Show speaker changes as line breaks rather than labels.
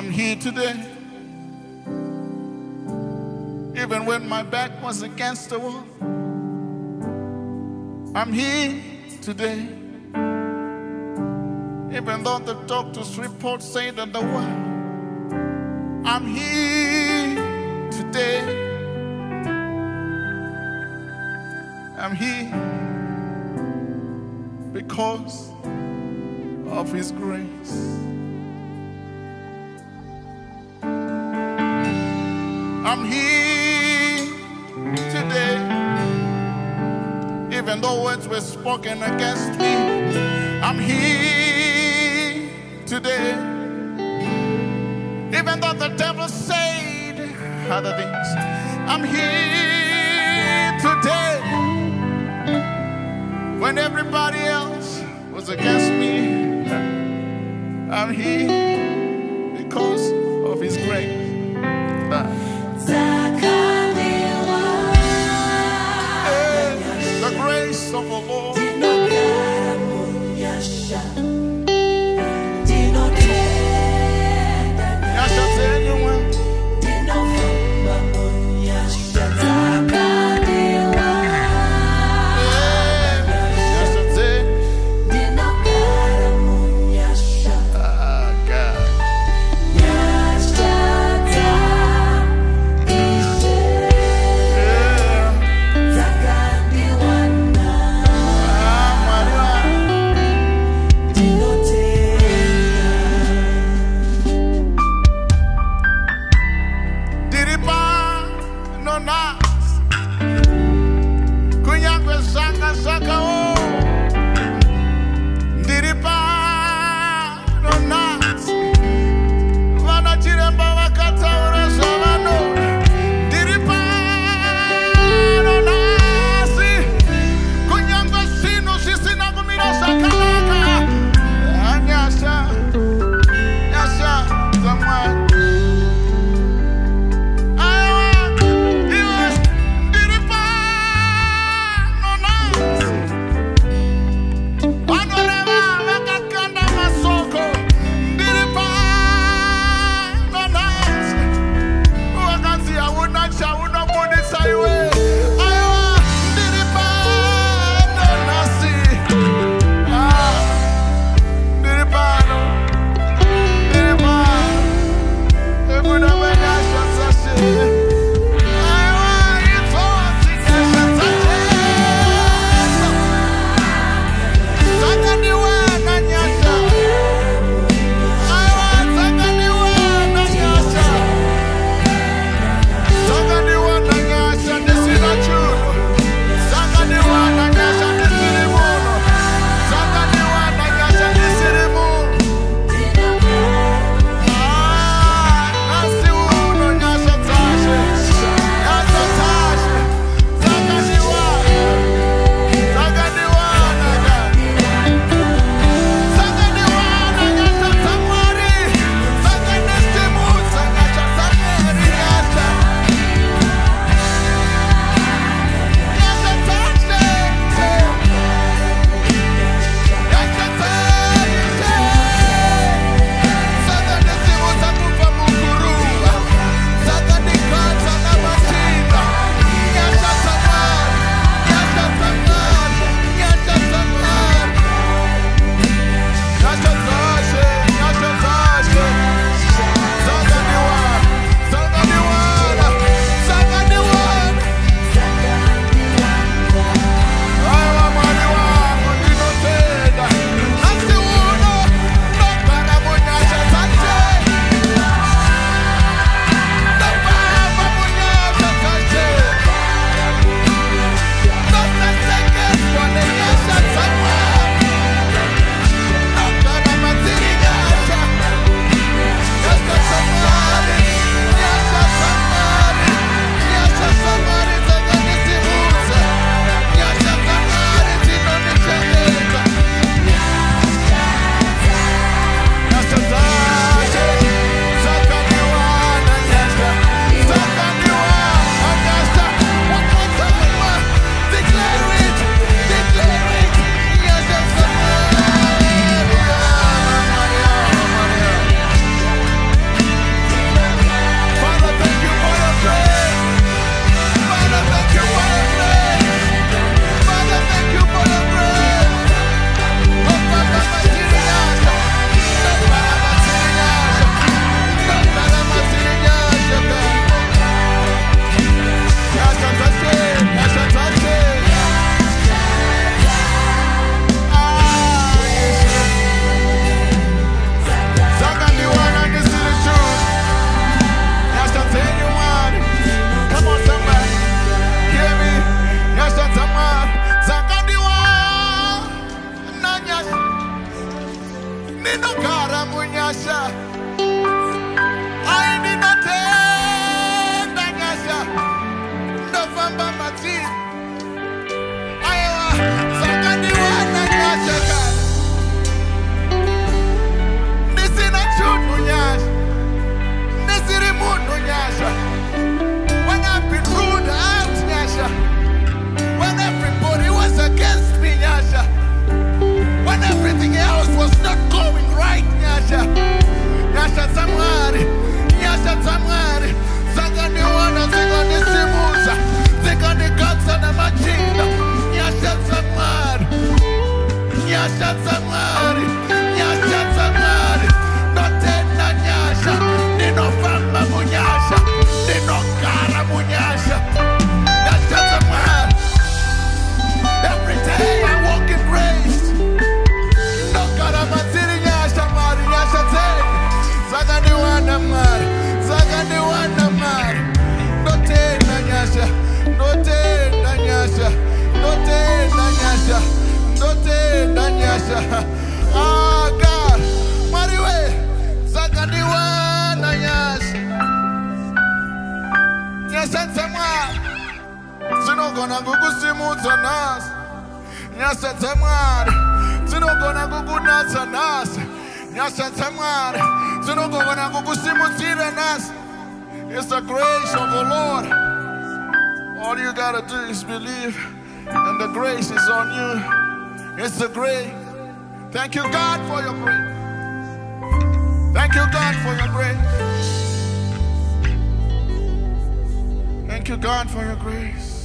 I'm here today. Even when my back was against the wall, I'm here today. Even though the doctor's report say that the world, I'm here today. I'm here because of His grace. I'm here today. Even though words were spoken against me, I'm here today. Even though the devil said other things, I'm here today. When everybody else was against me, I'm here Yasha nyasha dzamwari nyasha dzinogona kukusimudza nhasi nyasha dzamwari dzinogona kukunatsa It's the grace of the Lord. All you gotta do is believe, and the grace is on you. It's the grace. Thank you, God, for your grace. Thank you, God, for your grace. Thank you, God, for your grace.